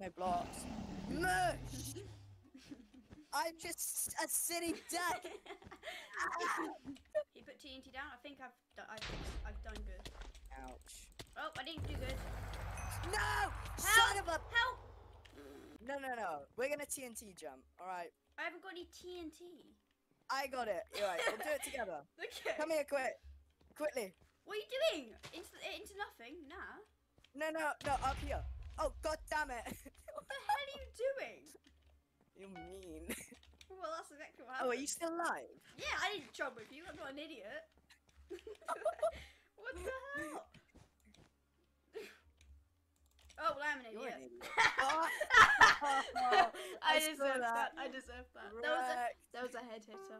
I have no blocks. Mush! I'm just a city duck. he put TNT down. I think I've done, I've, I've done good. Ouch. Oh, I didn't do good. No! Help! Son of a. Help! No, no, no. We're gonna TNT jump. All right. I haven't got any TNT. I got it. All right. We'll do it together. Okay. Come here, quick. Quickly. What are you doing? Into into nothing? Nah. No, no, no. Up here. Oh, god damn it. What the hell are you doing? you mean. Well, that's exactly what Oh, happened. are you still alive? Yeah, I didn't jump with you. I'm not an idiot. what the hell? Oh, well, I'm an You're idiot. an idiot. Oh, I I deserve that. that. I deserve that. That was a that was a head hitter.